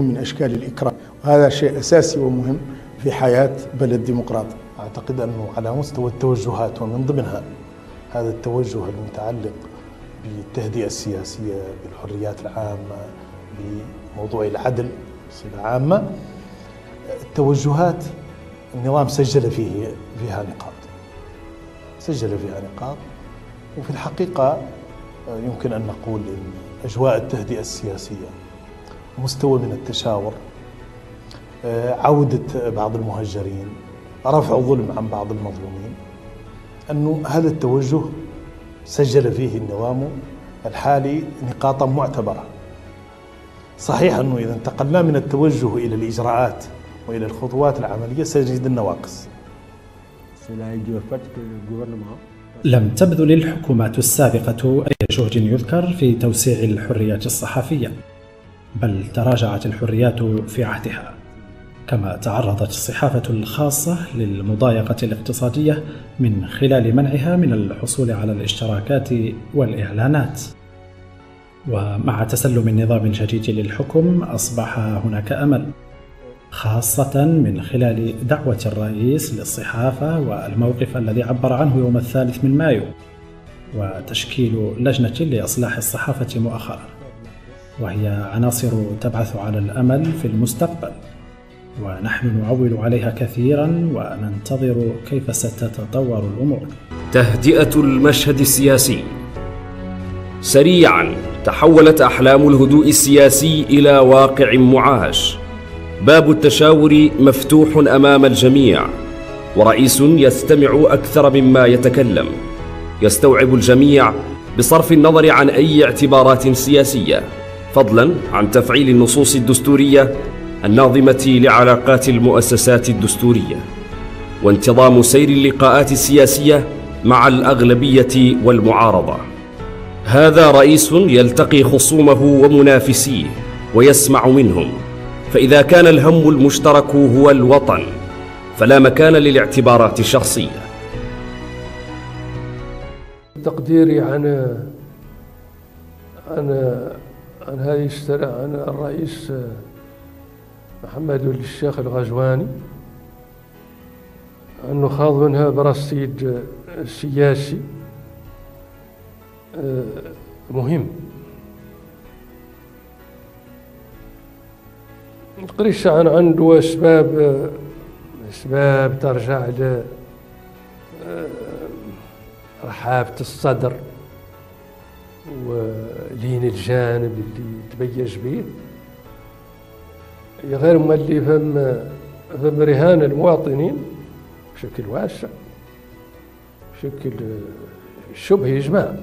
من أشكال الإكراه. وهذا شيء أساسي ومهم في حياة بلد ديمقراطي أعتقد أنه على مستوى التوجهات ومن ضمنها هذا التوجه المتعلق بالتهدئة السياسية بالحريات العامة بموضوع العدل بصفة عامة. التوجهات النظام سجل فيه فيها نقاط. سجل فيها نقاط. وفي الحقيقة يمكن أن نقول أن أجواء التهدئة السياسية مستوى من التشاور عودة بعض المهجرين رفع ظلم عن بعض المظلومين أنه هذا التوجه سجل فيه النظام الحالي نقاطا معتبرة. صحيح أنه إذا انتقلنا من التوجه إلى الإجراءات وإلى الخطوات العملية سنجد النواقص. لم تبذل الحكومات السابقة أي جهد يذكر في توسيع الحريات الصحفية بل تراجعت الحريات في عهدها. كما تعرضت الصحافة الخاصة للمضايقة الاقتصادية من خلال منعها من الحصول على الاشتراكات والإعلانات. ومع تسلم النظام الجديد للحكم أصبح هناك أمل خاصة من خلال دعوة الرئيس للصحافة والموقف الذي عبر عنه يوم الثالث من مايو وتشكيل لجنة لإصلاح الصحافة مؤخرا. وهي عناصر تبعث على الأمل في المستقبل ونحن نعول عليها كثيرا وننتظر كيف ستتطور الأمور. تهدئة المشهد السياسي سريعا تحولت أحلام الهدوء السياسي إلى واقع معاش. باب التشاور مفتوح أمام الجميع ورئيس يستمع أكثر مما يتكلم. يستوعب الجميع بصرف النظر عن أي اعتبارات سياسية فضلا عن تفعيل النصوص الدستورية الناظمة لعلاقات المؤسسات الدستورية وانتظام سير اللقاءات السياسية مع الأغلبية والمعارضة. هذا رئيس يلتقي خصومه ومنافسيه ويسمع منهم فإذا كان الهم المشترك هو الوطن فلا مكان للاعتبارات الشخصيه تقديري عن عن عن هذه عن الرئيس محمد الشيخ الغزواني أنه خاض منها برصيد سياسي مهم. قريش عن عنده أسباب أسباب ترجع ل رحابة الصدر. ولين الجانب اللي تبيج به. غير مولي فم فم رهان المواطنين بشكل واسع بشكل شبه إجماع.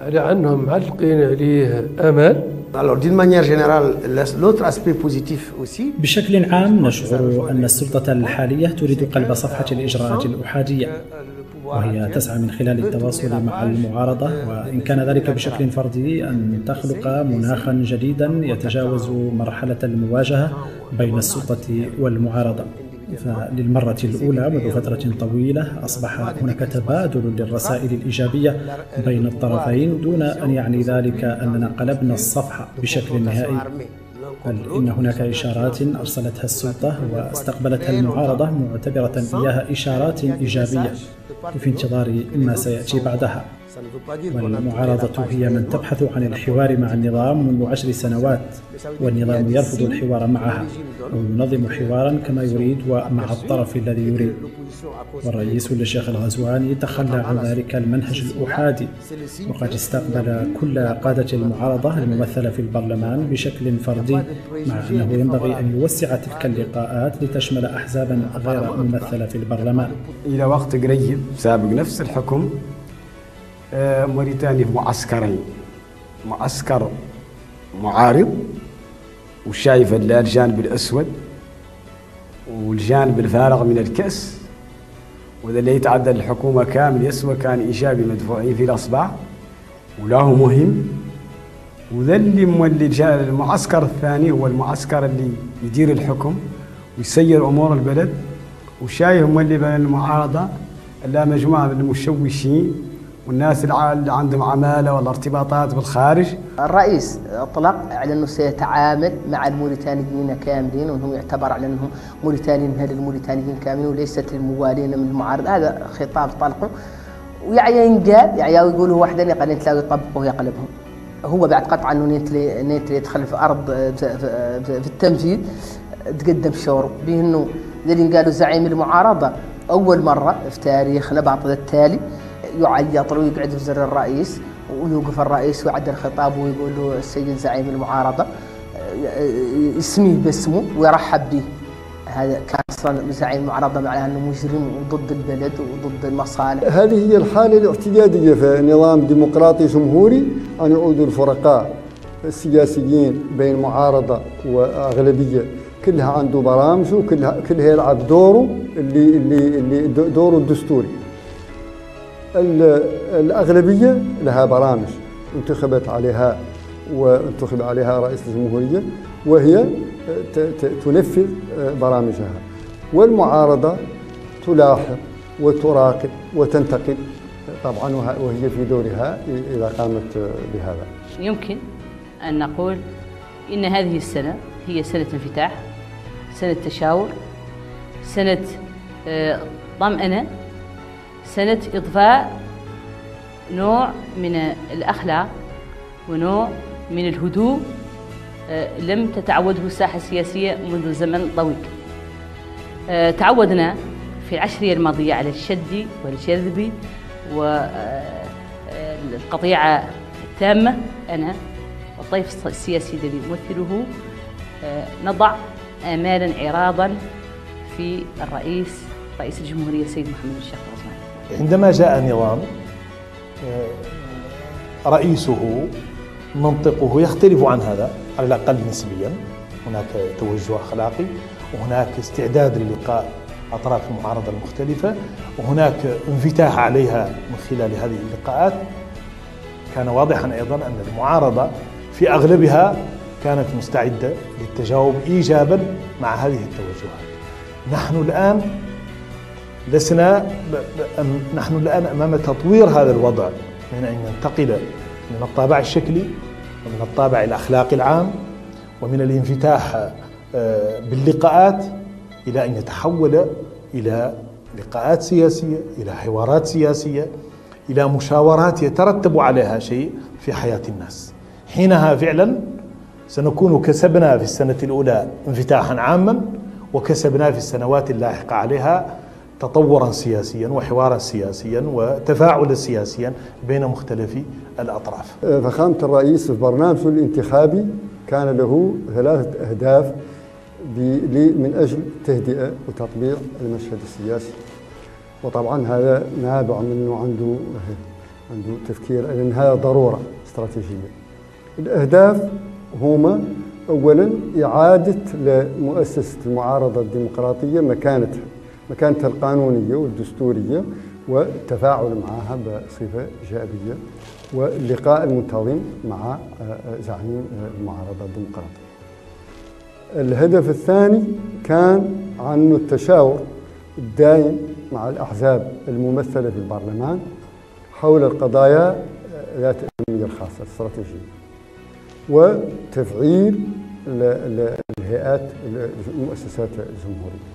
على أنهم معلقين عليه أمل. Alors d'une manière générale, l'autre aspect positif aussi. بشكل عام نشعر أن السلطة الحالية تريد قلب صفحة الإجراءات الأحادية. وهي تسعى من خلال التواصل مع المعارضة وإن كان ذلك بشكل فردي أن تخلق مناخا جديدا يتجاوز مرحلة المواجهة بين السلطة والمعارضة. فللمرة الأولى منذ فترة طويلة أصبح هناك تبادل للرسائل الإيجابية بين الطرفين دون أن يعني ذلك أننا قلبنا الصفحة بشكل نهائي. بل إن هناك إشارات أرسلتها السلطة واستقبلتها المعارضة معتبرة إياها إشارات إيجابية في انتظار ما سيأتي بعدها. والمعارضة هي من تبحث عن الحوار مع النظام منذ عشر سنوات والنظام يرفض الحوار معها أو ينظم حوارا كما يريد ومع الطرف الذي يريد. والرئيس الشيخ الغزواني تخلى عن ذلك المنهج الأحادي. وقد استقبل كل قادة المعارضة الممثلة في البرلمان بشكل فردي مع أنه ينبغي أن يوسع تلك اللقاءات لتشمل أحزابا غير ممثلة في البرلمان. إلى وقت قريب سابق نفس الحكم موريتانيا معسكرين معسكر معارض وشايف الجانب الأسود والجانب الفارغ من الكأس. وذا اللي يتعدى الحكومة كامل يسوى كان إيجابي مدفوعين في الأصبع وله مهم. وذا اللي مولي المعسكر الثاني هو المعسكر اللي يدير الحكم ويسير أمور البلد. وشايف مولي بين المعارضة لا مجموعة من المشوشين والناس اللي عندهم عمالة ولا ارتباطات بالخارج. الرئيس اطلق على أنه سيتعامل مع الموريتانيين كاملين وأنهم يعتبر على أنهم موريتانيين هل الموريتانيين كاملين وليست الموالين من المعارضة. هذا خطاب طلقه. ويعني ينقال يعني يقولوا واحدا يقال تلاقي يطبقوا ويقلبهم. هو بعد قطعا أنه نيتلي يدخل في أرض في التنفيذ تقدم شعور به انه اللي قالوا زعيم المعارضة أول مرة في تاريخنا بعد التالي. يعيط له ويقعد في زر الرئيس ويوقف الرئيس ويعدل خطابه ويقول له السيد زعيم المعارضة يسميه باسمه ويرحب به هذا كان أصلا زعيم المعارضة معناه أنه مجرم وضد البلد وضد المصالح. هذه هي الحالة الاعتيادية في نظام ديمقراطي جمهوري ان يعود الفرقاء السياسيين بين معارضة وأغلبية كلها عنده برامجه وكلها كلها يلعب دوره اللي اللي اللي دوره الدستوري. الأغلبية لها برامج انتخبت عليها وانتخب عليها رئيس الجمهورية وهي تنفذ برامجها. والمعارضة تلاحظ وتراقب وتنتقد طبعا وهي في دورها إذا قامت بهذا. يمكن أن نقول إن هذه السنة هي سنة انفتاح سنة تشاور سنة طمأنة سنة إضفاء نوع من الأخلاق ونوع من الهدوء لم تتعوده الساحة السياسية منذ زمن طويل. تعودنا في العشرية الماضية على الشد والجذب والقطيعة التامة. أنا والطيف السياسي الذي أمثله نضع آمالا عراضا في الرئيس رئيس الجمهورية السيد محمد الشيخ عندما جاء نظام رئيسه منطقه يختلف عن هذا على الأقل نسبيا. هناك توجه أخلاقي وهناك استعداد للقاء أطراف المعارضة المختلفة وهناك انفتاح عليها من خلال هذه اللقاءات. كان واضحا أيضا أن المعارضة في أغلبها كانت مستعدة للتجاوب إيجابا مع هذه التوجهات. نحن الآن لسنا نحن الآن أمام تطوير هذا الوضع. من أن ننتقل من الطابع الشكلي ومن الطابع الأخلاقي العام ومن الانفتاح باللقاءات إلى أن يتحول إلى لقاءات سياسية إلى حوارات سياسية إلى مشاورات يترتب عليها شيء في حياة الناس. حينها فعلا سنكون كسبنا في السنة الأولى انفتاحا عاما وكسبنا في السنوات اللاحقة عليها تطورا سياسيا وحوارا سياسيا وتفاعلا سياسيا بين مختلف الأطراف. فخامة الرئيس في برنامجه الانتخابي كان له ثلاثة أهداف من أجل تهدئة وتطبيع المشهد السياسي. وطبعا هذا نابع من أنه عنده عنده تفكير لأن هذا ضرورة استراتيجية. الأهداف هما أولا إعادة لمؤسسة المعارضة الديمقراطية مكانتها. مكانتها القانونية والدستورية والتفاعل معها بصفة إيجابية واللقاء المنتظم مع زعيم المعارضة الديمقراطية. الهدف الثاني كان عن التشاور الدائم مع الأحزاب الممثلة في البرلمان حول القضايا ذات الأهمية الخاصة الاستراتيجية وتفعيل الهيئات المؤسسات الجمهورية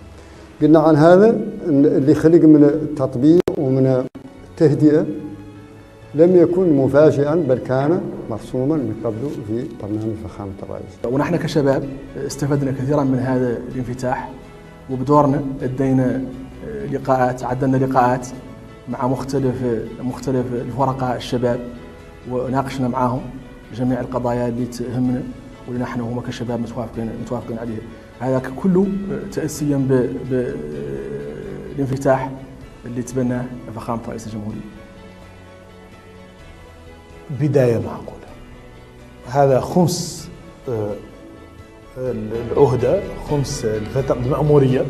قلنا عن هذا اللي خلق من التطبيق ومن التهدئة لم يكن مفاجئا بل كان مرسوما من قبل في برنامج فخامة الرئيس. ونحن كشباب استفدنا كثيرا من هذا الانفتاح وبدورنا أدينا لقاءات عدلنا لقاءات مع مختلف مختلف الفرقاء الشباب وناقشنا معهم جميع القضايا اللي تهمنا واللي نحن هم كشباب متوافقين متوافقين عليها. هذا كله تأسيا بالانفتاح اللي تبناه فخامة رئيس الجمهورية. بداية معقولة. هذا خمس العهدة خمس الفترة المأمورية.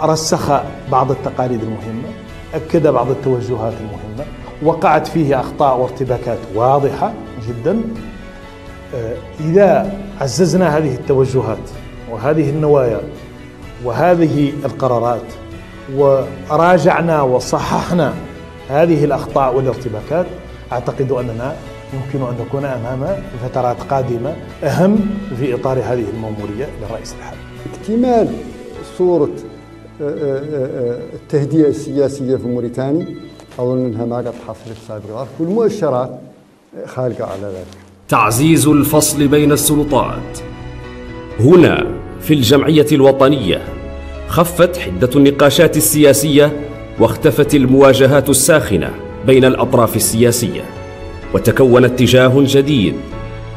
رسخ بعض التقاليد المهمة أكد بعض التوجهات المهمة وقعت فيه أخطاء وارتباكات واضحة جدا. إذا عززنا هذه التوجهات وهذه النوايا وهذه القرارات وراجعنا وصححنا هذه الأخطاء والارتباكات أعتقد أننا يمكن أن نكون أمام فترات قادمة أهم في إطار هذه المأمورية للرئيس الحالي اكتمال صورة التهدئة السياسية في موريتانيا أظن أنها ما قد حصلت سابقا والمؤشرات خارجة على ذلك. تعزيز الفصل بين السلطات. هنا في الجمعية الوطنية خفت حدة النقاشات السياسية واختفت المواجهات الساخنة بين الأطراف السياسية وتكون اتجاه جديد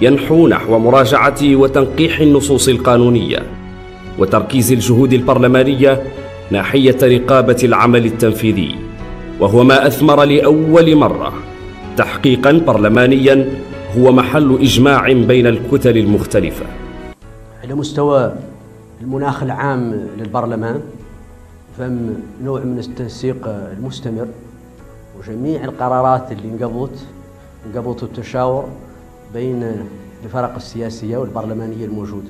ينحو نحو مراجعة وتنقيح النصوص القانونية وتركيز الجهود البرلمانية ناحية رقابة العمل التنفيذي وهو ما أثمر لأول مرة تحقيقا برلمانيا هو محل إجماع بين الكتل المختلفة. على مستوى المناخ العام للبرلمان فم نوع من التنسيق المستمر وجميع القرارات اللي انقضت انقضت التشاور بين الفرق السياسية والبرلمانية الموجودة.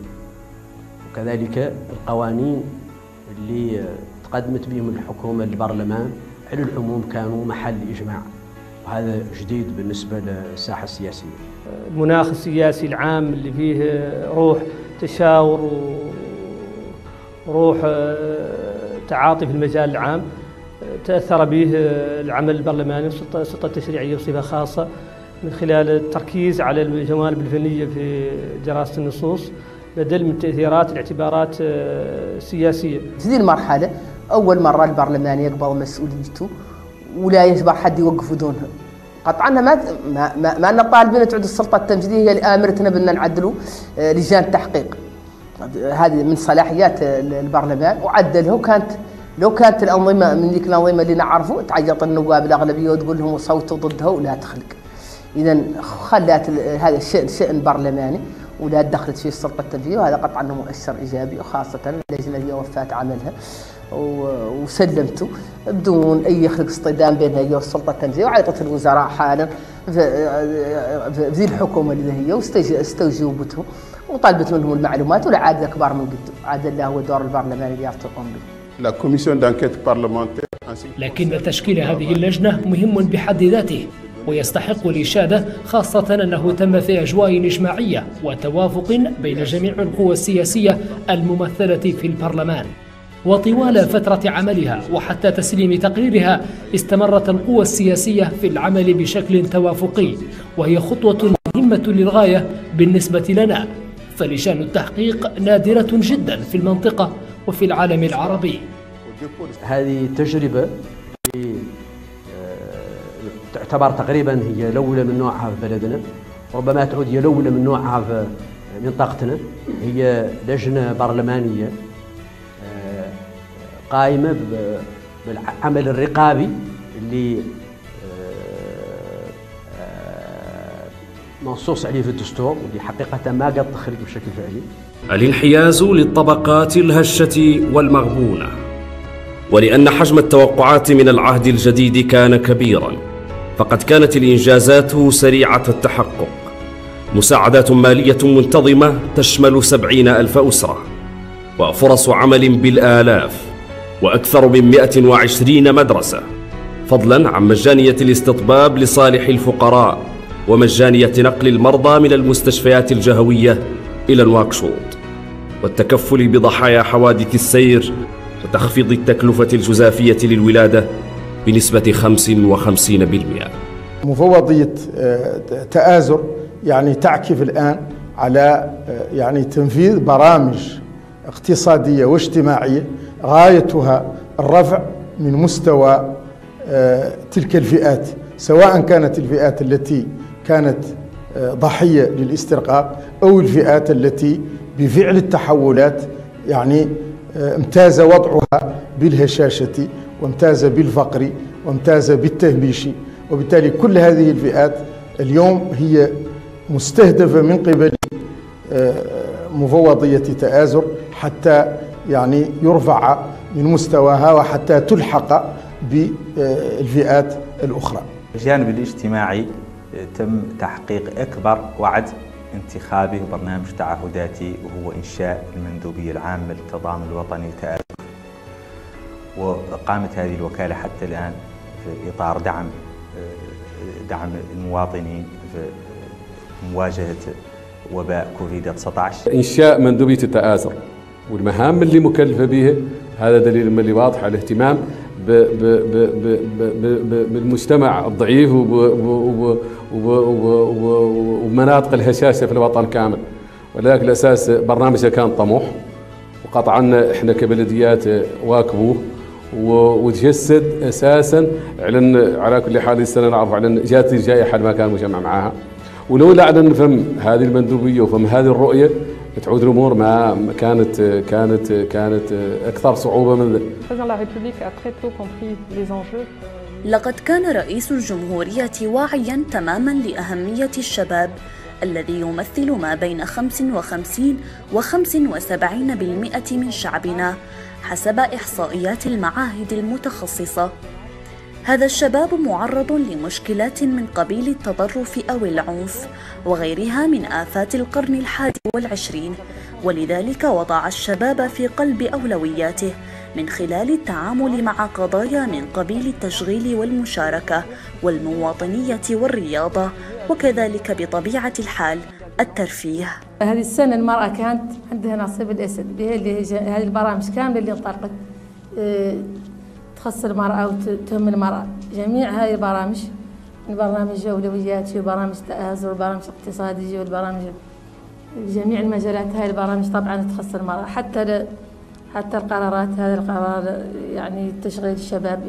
وكذلك القوانين اللي تقدمت بهم الحكومة للبرلمان على العموم كانوا محل إجماع. وهذا جديد بالنسبة للساحة السياسية. المناخ السياسي العام اللي فيه روح تشاور وروح تعاطي في المجال العام تأثر به العمل البرلماني والسلطة التشريعية بصفة خاصة من خلال التركيز على الجوانب الفنية في دراسة النصوص بدل من تأثيرات الاعتبارات السياسية في هذه المرحلة أول مرة البرلمان يقبض مسؤوليته ولا يجبر حد يوقف دونها قطعا ما ما ما, أن طالبين تعود السلطة التنفيذية هي اللي امرتنا بدنا نعدلوا لجان التحقيق. هذه من صلاحيات البرلمان. وعدلها وكانت لو كانت الأنظمة من ذيك الأنظمة اللي نعرفه تعيط النواب الأغلبية وتقول لهم صوتوا ضدها ولا تخلق. اذا خلات هذا الشان شأن برلماني ولا دخلت فيه السلطة التنفيذية وهذا قطعا مؤشر إيجابي وخاصة اللجنه اللي وفات عملها. وسلمته بدون أي خلق اصطدام بينها هي والسلطة التنفيذيه وعيطت الوزراء حالا في ذي الحكومة اللي هي واستوجبتهم وطالبت منهم المعلومات ولا عاد كبار من قد عاد الله هو دور البرلمان اللي يرتقون به. La commission d'enquête parlementaire لكن تشكيل هذه اللجنة مهم بحد ذاته ويستحق الإشادة خاصة أنه تم في أجواء إجماعية وتوافق بين جميع القوى السياسية الممثلة في البرلمان. وطوال فترة عملها وحتى تسليم تقريرها استمرت القوى السياسية في العمل بشكل توافقي وهي خطوة مهمة للغاية بالنسبة لنا. فلجان التحقيق نادرة جدا في المنطقة وفي العالم العربي. هذه تجربة تعتبر تقريبا هي الأولى من نوعها في بلدنا. ربما تعود هي الأولى من نوعها في منطقتنا. هي لجنة برلمانية. قائمة بالعمل الرقابي اللي منصوص عليه في الدستور واللي حقيقة ما قد تخرج بشكل فعلي. الانحياز للطبقات الهشة والمغبونة. ولأن حجم التوقعات من العهد الجديد كان كبيرا فقد كانت الإنجازات سريعة التحقق. مساعدات مالية منتظمة تشمل سبعين ألف أسرة وفرص عمل بالآلاف. وأكثر من 120 مدرسة فضلا عن مجانية الاستطباب لصالح الفقراء ومجانية نقل المرضى من المستشفيات الجهوية إلى نواكشوط والتكفل بضحايا حوادث السير وتخفيض التكلفة الجزافية للولادة بنسبة 55% مفوضية تآزر يعني تعكف الآن على يعني تنفيذ برامج اقتصادية واجتماعية غايتها الرفع من مستوى تلك الفئات سواء كانت الفئات التي كانت ضحية للاسترقاق أو الفئات التي بفعل التحولات يعني امتاز وضعها بالهشاشة وامتاز بالفقر وامتاز بالتهميش. وبالتالي كل هذه الفئات اليوم هي مستهدفة من قبل مفوضية تآزر حتى يعني يرفع من مستواها وحتى تلحق بالفئات الأخرى. الجانب الاجتماعي تم تحقيق أكبر وعد انتخابي وبرنامج تعهداتي وهو إنشاء المندوبية العامة للتضامن الوطني تآزر وقامت هذه الوكالة حتى الآن في إطار دعم دعم المواطنين في مواجهة وباء كوفيد 19 إنشاء مندوبية التآزر. والمهام اللي مكلفة بها هذا دليل اللي واضح على الاهتمام بالمجتمع الضعيف ومناطق الهشاشة في الوطن كامل. ولذلك الأساس برنامجه كان طموح وقطعا إحنا كبلديات واكبوه وتجسد أساسا على على كل حال السنة نعرف على جات الجائحه ما كان مجمع معها. ولولا أن نفهم هذه المندوبية وفهم هذه الرؤية تعود الأمور ما كانت كانت كانت أكثر صعوبة من لقد كان رئيس الجمهورية واعيا تماما لأهمية الشباب الذي يمثل ما بين 55 و 75% من شعبنا حسب إحصائيات المعاهد المتخصصة. هذا الشباب معرض لمشكلات من قبيل التطرف أو العنف وغيرها من آفات القرن الحادي والعشرين ولذلك وضع الشباب في قلب أولوياته من خلال التعامل مع قضايا من قبيل التشغيل والمشاركة والمواطنية والرياضة وكذلك بطبيعة الحال الترفيه. هذه السنة المرأة كانت عندها نصيب الأسد هذه البرامج كاملة اللي انطلقت آه، تخص المرأة وتهم المرأة جميع هذه البرامج البرامج أولوياتي وبرامج تآزر وبرامج اقتصادية والبرامج جميع المجالات هاي البرامج طبعا تخص المرأة حتى حتى القرارات هذا القرار يعني تشغيل الشباب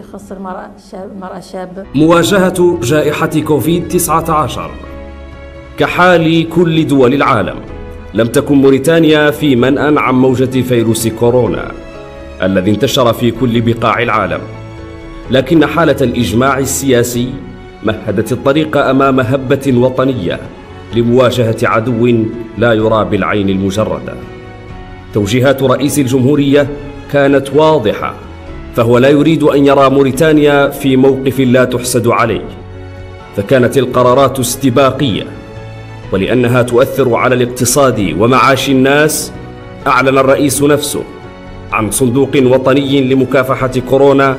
يخص المرأة المرأة الشابة مواجهة جائحة كوفيد 19 كحال كل دول العالم. لم تكن موريتانيا في منأى عن موجة فيروس كورونا. الذي انتشر في كل بقاع العالم. لكن حالة الإجماع السياسي مهدت الطريق أمام هبة وطنية لمواجهة عدو لا يرى بالعين المجردة توجيهات رئيس الجمهورية كانت واضحة فهو لا يريد أن يرى موريتانيا في موقف لا تحسد عليه. فكانت القرارات استباقية ولأنها تؤثر على الاقتصاد ومعاش الناس أعلن الرئيس نفسه. عن صندوق وطني لمكافحة كورونا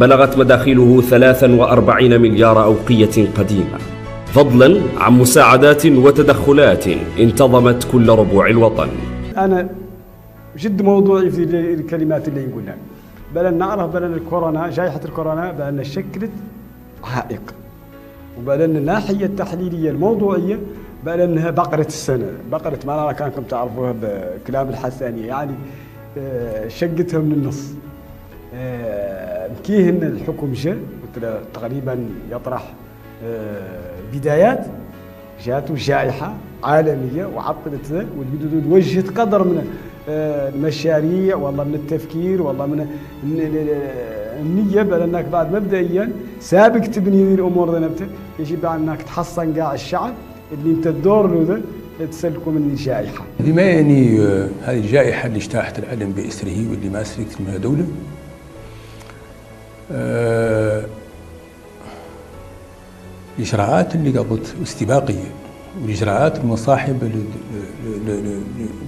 بلغت مداخله 43 مليار أوقية قديمة. فضلا عن مساعدات وتدخلات انتظمت كل ربوع الوطن. أنا جد موضوعي في الكلمات اللي يقولها بل نعرف بل الكورونا جائحة الكورونا بأن شكلت عائق. وبل الناحية التحليلية الموضوعية بل أنها بقرة السنة. بقرة ما كانكم تعرفوها بكلام الحسانية يعني شقتها من النص آه، مكيهن الحكم جاء تقريبا يطرح آه، بدايات. جاته جائحة عالمية وعطلت والبدود وجهت قدر من المشاريع والله من التفكير والله من النية بل بعد مبدئيا سابق تبني الأمور ذا يجب أنك تحصن قاع الشعب اللي أنت الدور له ذا. تسلكوا من جائحة. بما يعني آه، هذه الجائحة اللي اجتاحت العالم بإسره واللي ما سلكت منها دولة آه، الإجراءات اللي قضت استباقية والإجراءات المصاحبة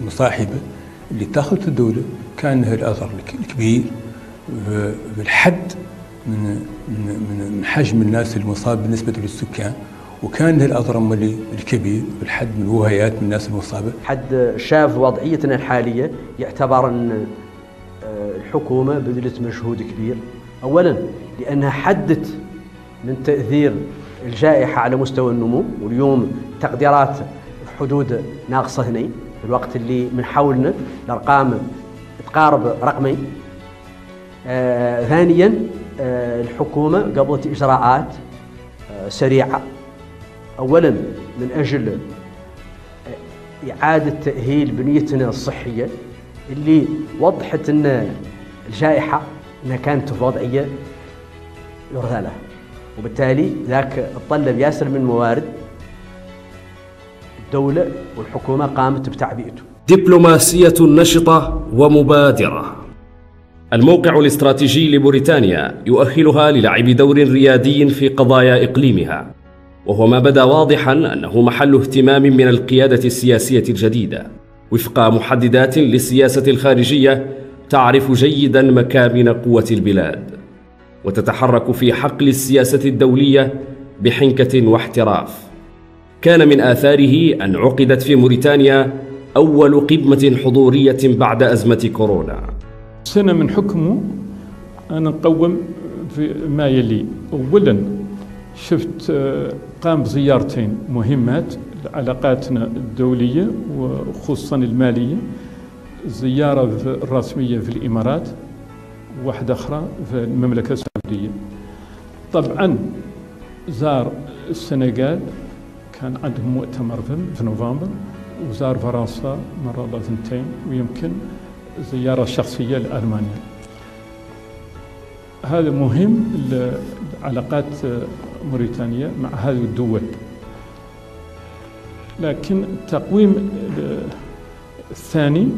المصاحبة اللي اتخذت الدولة كان لها الأثر الكبير بالحد من من من حجم الناس المصاب بالنسبة للسكان. وكان الأضرم الكبير بالحد من الوهيات من الناس المصابة. حد شاف وضعيتنا الحالية يعتبر أن آه، الحكومة بذلت مجهود كبير. أولا لأنها حدت من تأثير الجائحة على مستوى النمو واليوم تقديرات في حدود ناقصة هنا في الوقت اللي من حولنا الأرقام تقارب رقمين. آه ثانيا آه الحكومة قبلت إجراءات سريعة. أولا من أجل إعادة تأهيل بنيتنا الصحية اللي وضحت أن الجائحة أنها كانت في وضعية يرثى وبالتالي ذاك تطلب ياسر من موارد الدولة والحكومة قامت بتعبئته. دبلوماسية نشطة ومبادرة. الموقع الاستراتيجي لبريطانيا يؤهلها للعب دور ريادي في قضايا إقليمها. وهو ما بدا واضحا أنه محل اهتمام من القيادة السياسية الجديدة. وفق محددات للسياسة الخارجية تعرف جيدا مكامن قوة البلاد. وتتحرك في حقل السياسة الدولية بحنكة واحتراف. كان من آثاره أن عقدت في موريتانيا أول قمة حضورية بعد أزمة كورونا. سنة من حكمه أنا نقوم في ما يلي. أولا شفت آه، قام بزيارتين مهمات علاقاتنا الدولية وخصوصا المالية. زيارة الرسمية في الإمارات واحدة أخرى في المملكة السعودية. طبعا زار السنغال كان عندهم مؤتمر في نوفمبر وزار فرنسا مرة ثنتين ويمكن زيارة شخصية لألمانيا. هذا مهم لعلاقات موريتانيا مع هذه الدول. لكن التقويم الثاني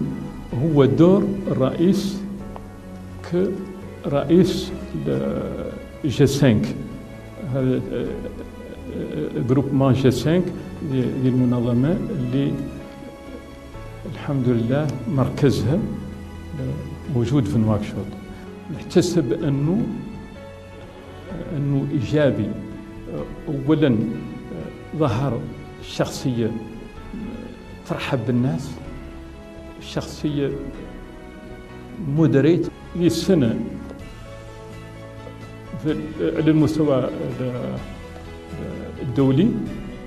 هو دور الرئيس كرئيس G5 هذا groupement G5 للمنظمة اللي الحمد لله مركزها موجود في نواكشوط. نحتسب أنه أنه إيجابي. اولا ظهر شخصيه ترحب بالناس. شخصيه مودريت للسنه على المستوى الدولي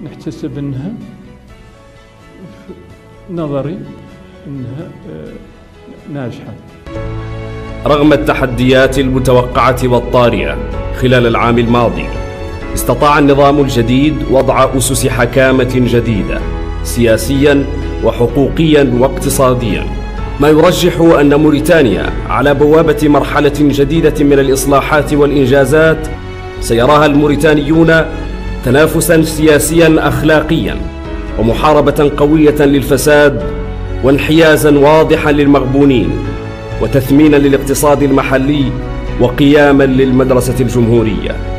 نحتسب إنها نظري إنها ناجحة. رغم التحديات المتوقعة والطارئة خلال العام الماضي استطاع النظام الجديد وضع أسس حكامة جديدة سياسيا وحقوقيا واقتصاديا. ما يرجح أن موريتانيا على بوابة مرحلة جديدة من الإصلاحات والإنجازات سيراها الموريتانيون تنافسا سياسيا اخلاقيا ومحاربة قوية للفساد وانحيازا واضحا للمغبونين وتثمينا للاقتصاد المحلي وقياما للمدرسة الجمهورية.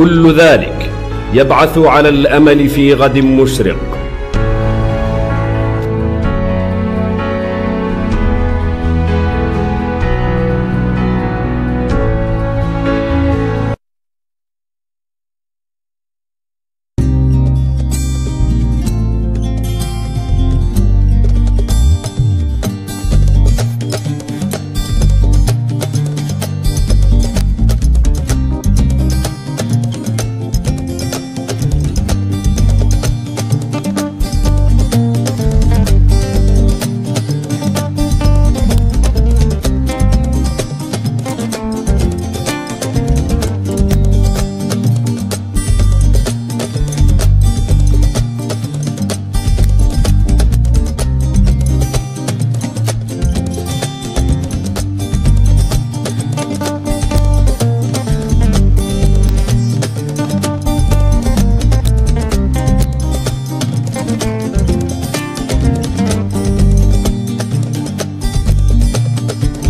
كل ذلك يبعث على الأمل في غد مشرق.